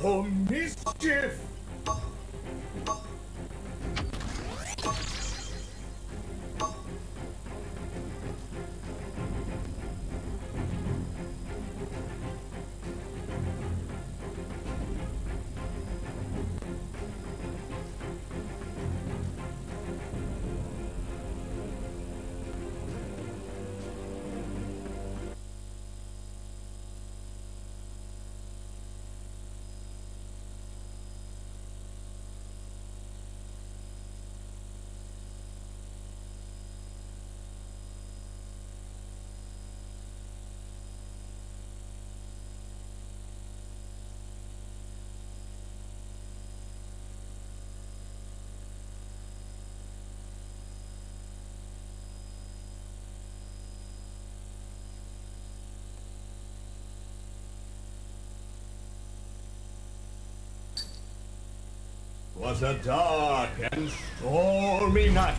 For mischief! Was a dark and stormy night.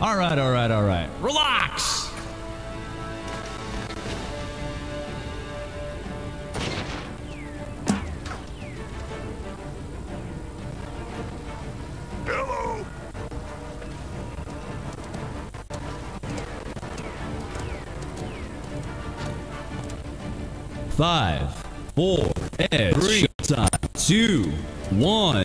All right, all right, all right. Relax. Five, four, and three, time, two, one.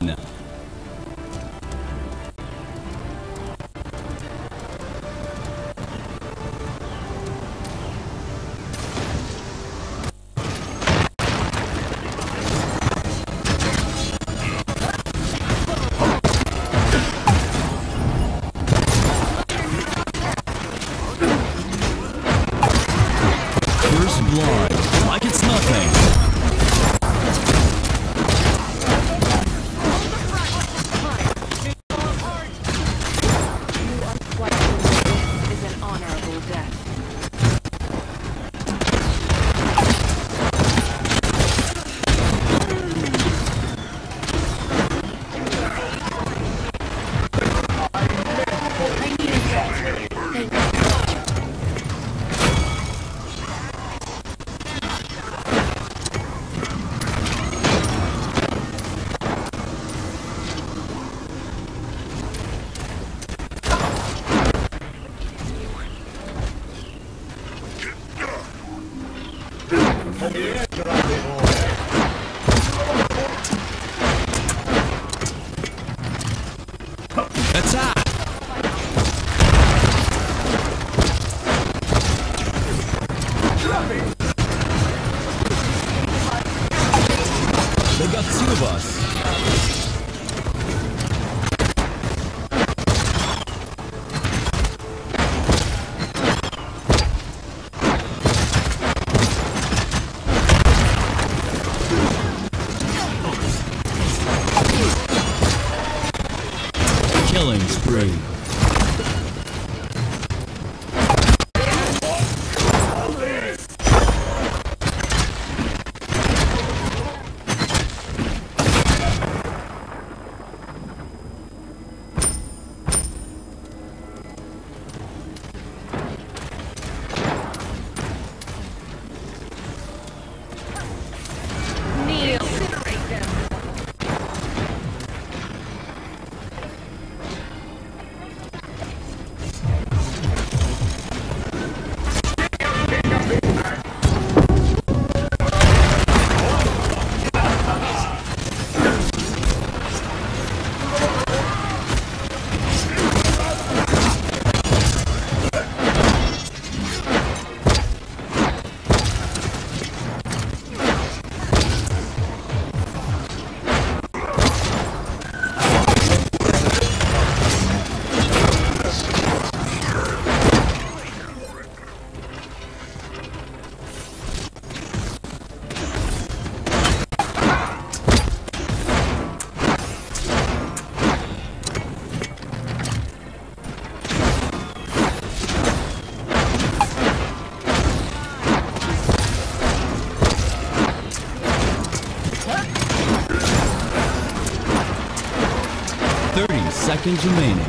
Seconds remaining.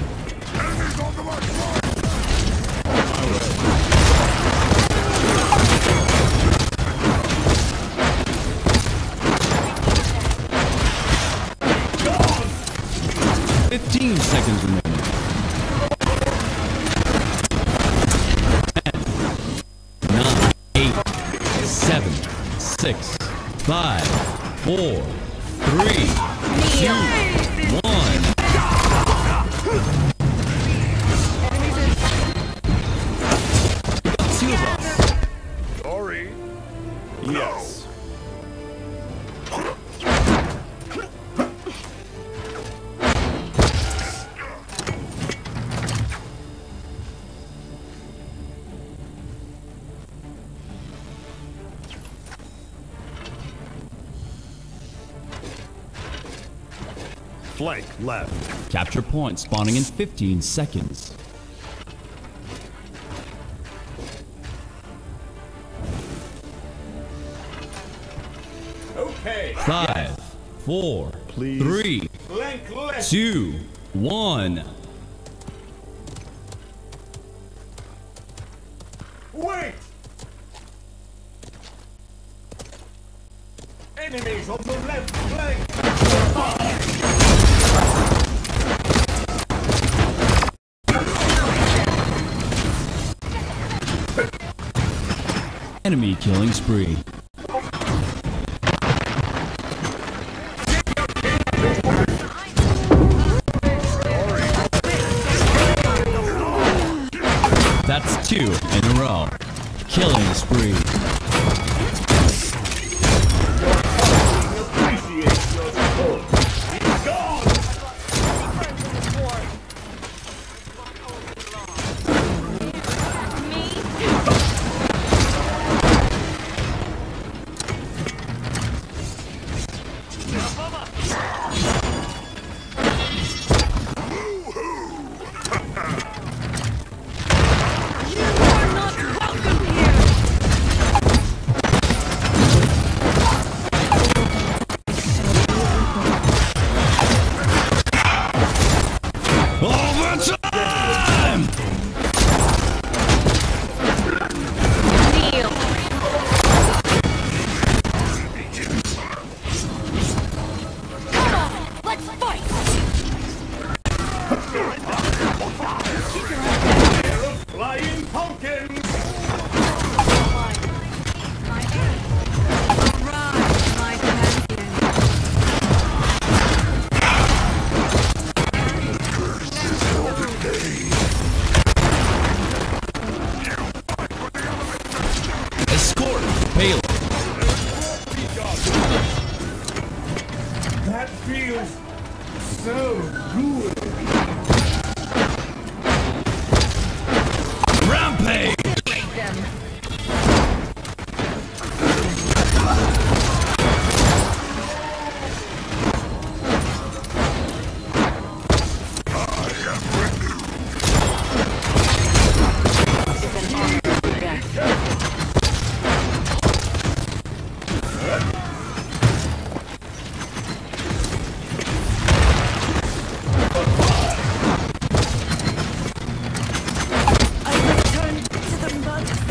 Fifteen seconds remaining. Ten, nine, eight, seven, six, five, four, Yes. Flank left. Capture point spawning in 15 seconds. Four, Please. three, Flank two, one. Wait! Enemies on the left flank! Enemy killing spree. In a row. Killing spree.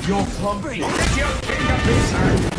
Your pumpkin! Get your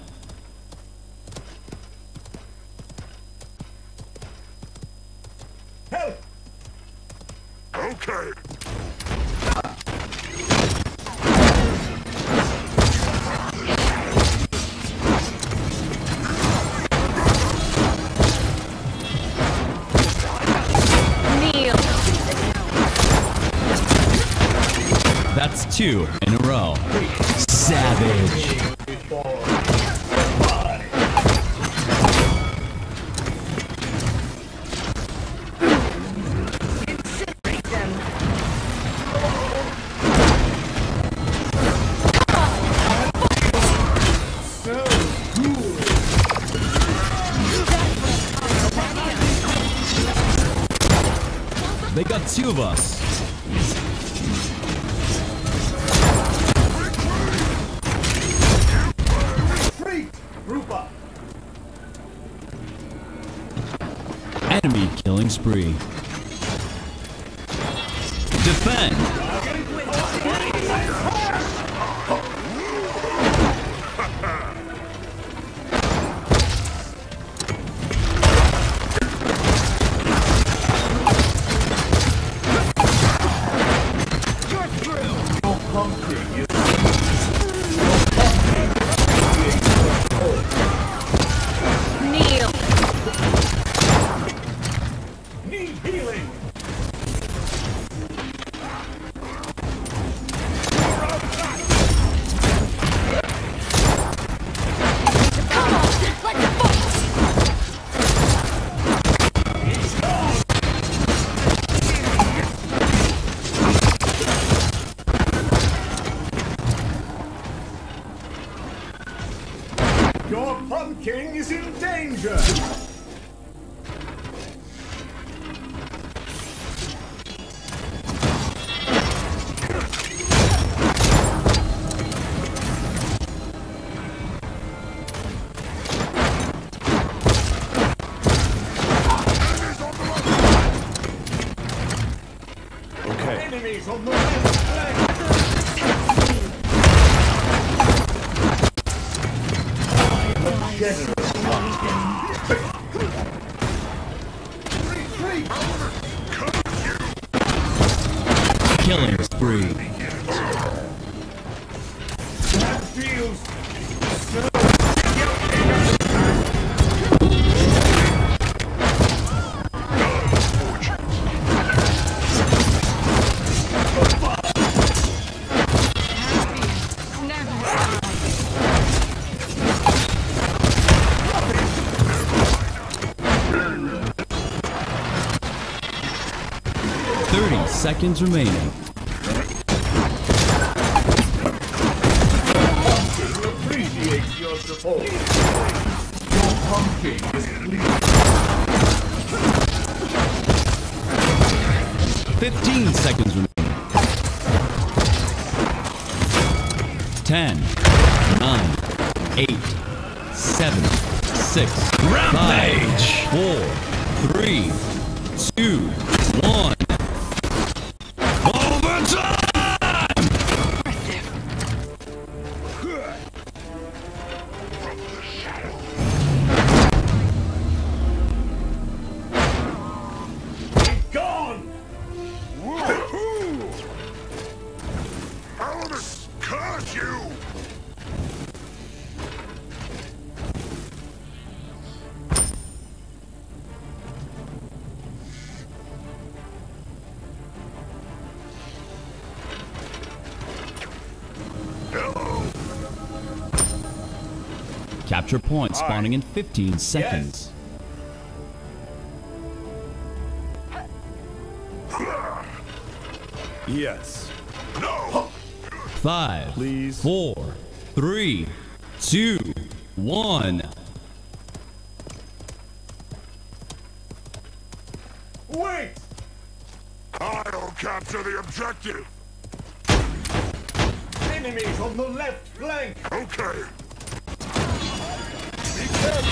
Of us. Retreat! Group up! Enemy killing spree. Retreat! 30 seconds remaining. Fifteen seconds remaining. Ten, nine, eight, seven, six, Rampage. five, four, three, Gone! Capture point spawning in 15 seconds. Yes. No. Five, Please. four, three, two, one. Wait! I'll capture the objective. Enemies on the left flank! Okay. Them.